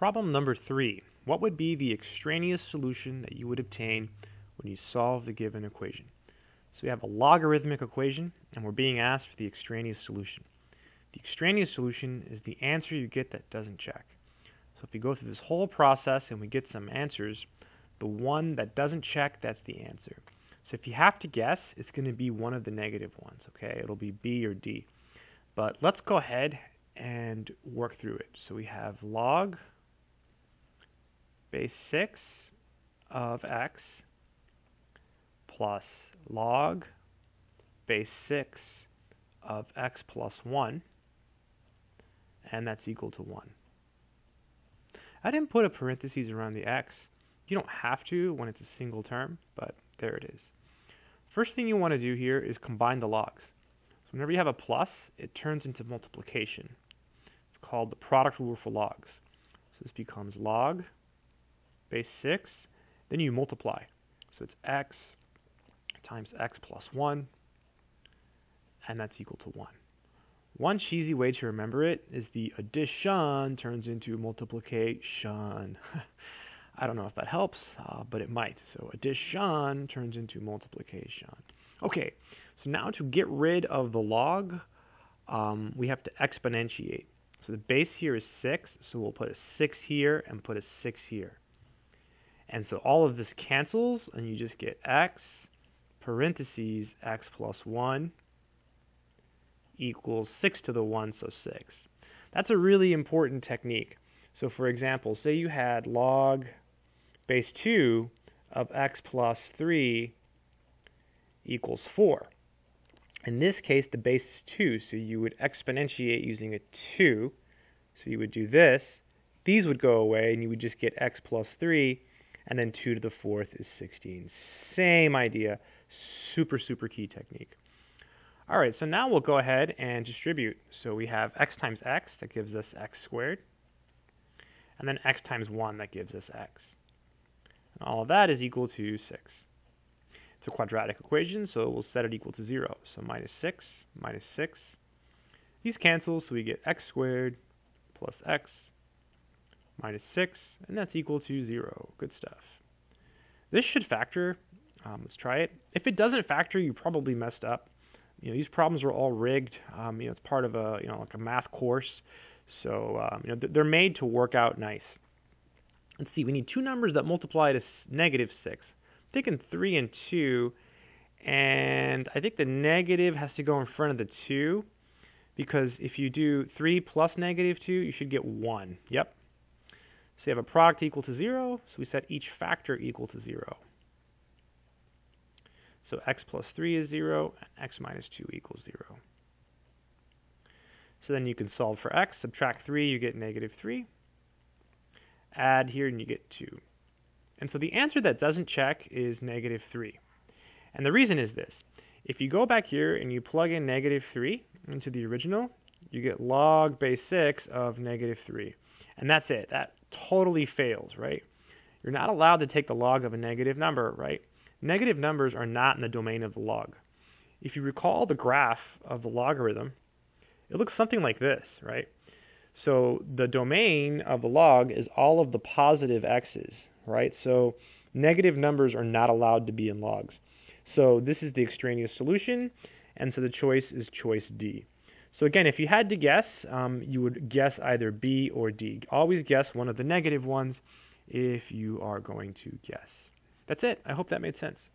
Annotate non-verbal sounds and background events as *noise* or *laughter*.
Problem number three. What would be the extraneous solution that you would obtain when you solve the given equation? So we have a logarithmic equation, and we're being asked for the extraneous solution. The extraneous solution is the answer you get that doesn't check. So if you go through this whole process and we get some answers, the one that doesn't check, that's the answer. So if you have to guess, it's going to be one of the negative ones, okay? It'll be B or D. But let's go ahead and work through it. So we have log base 6 of x plus log base 6 of x plus 1, and that's equal to 1. I didn't put a parenthesis around the x. You don't have to when it's a single term, but there it is. First thing you want to do here is combine the logs. So whenever you have a plus, it turns into multiplication. It's called the product rule for logs. So this becomes log base 6, then you multiply. So it's x times x plus 1, and that's equal to 1. One cheesy way to remember it is the addition turns into multiplication. *laughs* I don't know if that helps, uh, but it might. So addition turns into multiplication. Okay, so now to get rid of the log, um, we have to exponentiate. So the base here is 6, so we'll put a 6 here and put a 6 here. And so all of this cancels, and you just get x parentheses x plus 1 equals 6 to the 1, so 6. That's a really important technique. So for example, say you had log base 2 of x plus 3 equals 4. In this case, the base is 2, so you would exponentiate using a 2. So you would do this. These would go away, and you would just get x plus 3 and then 2 to the fourth is 16. Same idea, super, super key technique. All right, so now we'll go ahead and distribute. So we have x times x, that gives us x squared, and then x times 1, that gives us x. And all of that is equal to 6. It's a quadratic equation, so we'll set it equal to 0. So minus 6, minus 6. These cancel, so we get x squared plus x minus 6, and that's equal to 0. Good stuff. This should factor. Um, let's try it. If it doesn't factor, you probably messed up. You know, these problems are all rigged. Um, you know, it's part of a, you know, like a math course. So, um, you know, they're made to work out nice. Let's see, we need two numbers that multiply to negative 6. I'm thinking 3 and 2, and I think the negative has to go in front of the 2, because if you do 3 plus negative 2, you should get 1. Yep, so you have a product equal to 0, so we set each factor equal to 0. So x plus 3 is 0, and x minus 2 equals 0. So then you can solve for x, subtract 3, you get negative 3. Add here, and you get 2. And so the answer that doesn't check is negative 3. And the reason is this. If you go back here and you plug in negative 3 into the original, you get log base 6 of negative 3. And that's it. That totally fails, right? You're not allowed to take the log of a negative number, right? Negative numbers are not in the domain of the log. If you recall the graph of the logarithm, it looks something like this, right? So the domain of the log is all of the positive x's, right? So negative numbers are not allowed to be in logs. So this is the extraneous solution, and so the choice is choice D. So again, if you had to guess, um, you would guess either B or D. Always guess one of the negative ones if you are going to guess. That's it. I hope that made sense.